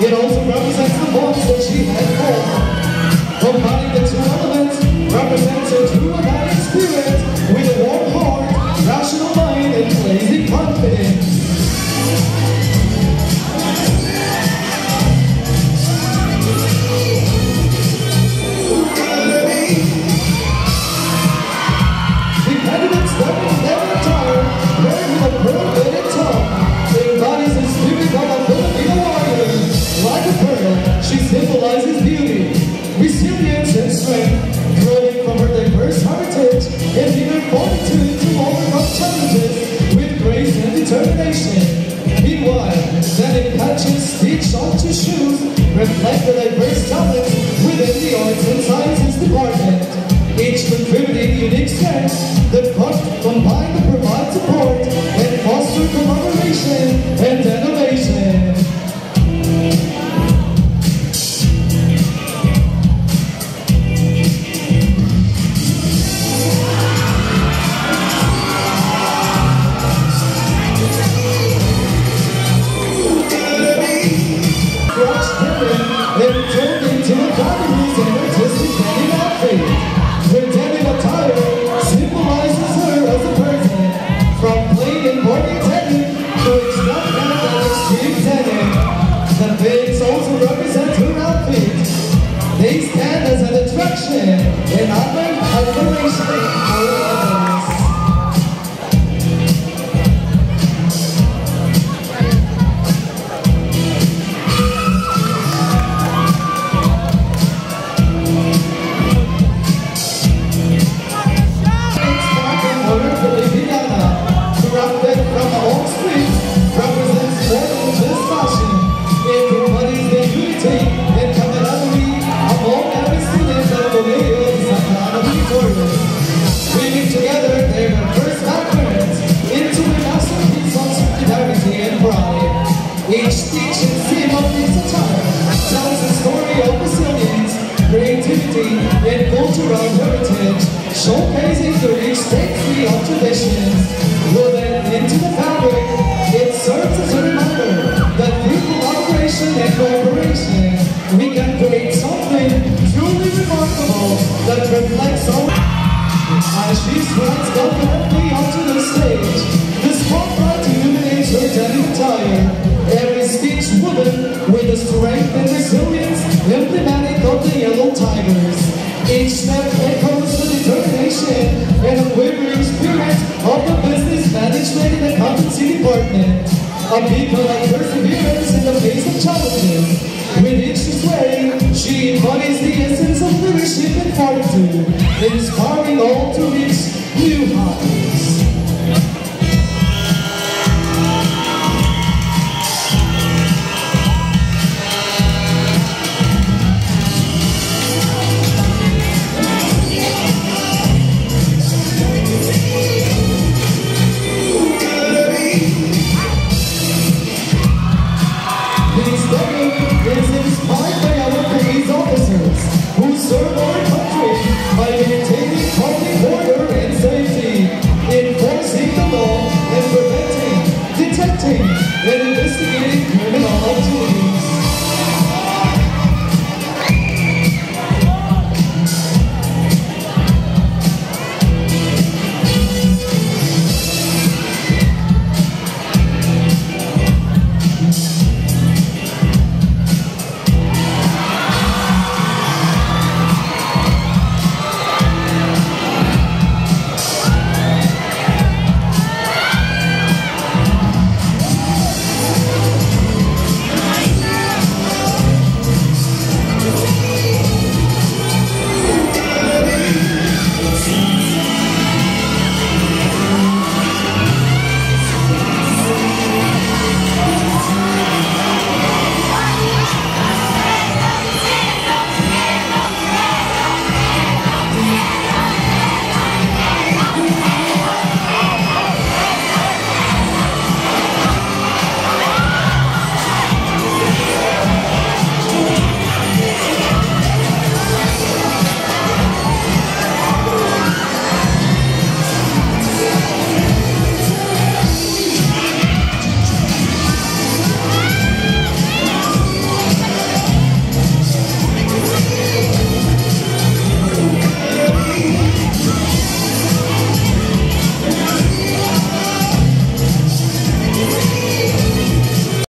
It also represents the bonds that she has formed. Combining the two elements represents her true alive spirit with a warm heart, rational mind, and lazy confidence. Strength. From her diverse heritage and inner fortitude to overcome challenges with grace and determination. Meanwhile, denim patches stitched onto shoes reflect the diverse talents heaven and turned into a fabulous heritage, showcasing the rich tapestry of department. A beacon of perseverance in the face of challenges. With each sway, she embodies the essence of leadership and fortitude, inspiring all to reach new heights.